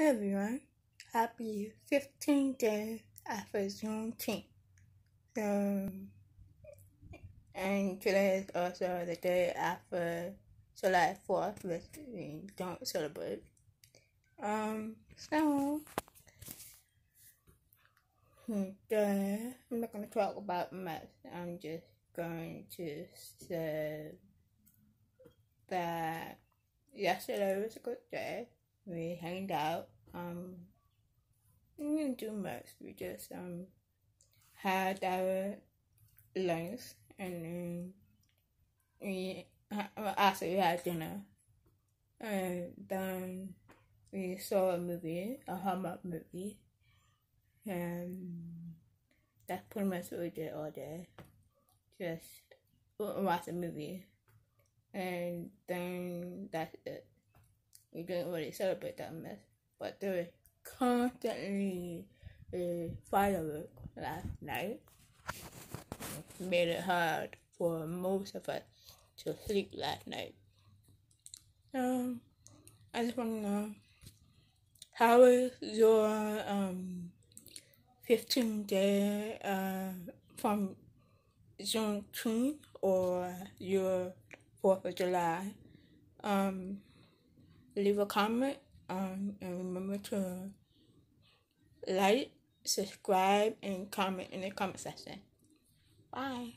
Everyone, happy 15th day after Juneteenth. So, and today is also the day after July 4th, which we don't celebrate. Um, so, today I'm not going to talk about much. I'm just going to say that yesterday was a good day we hanged out. Um, we didn't do much. We just um had our lunch and then we well, actually we had dinner and then we saw a movie, a Hallmark movie, and that's pretty much what we did all day. Just watch a movie, and then that's it we didn't really celebrate that much, but there was constantly a firework last night. Made it hard for most of us to sleep last night. Um, I just want to know how is your um 15 day uh, from Juneteenth or your 4th of July? Um, leave a comment um, and remember to like, subscribe, and comment in the comment section. Bye.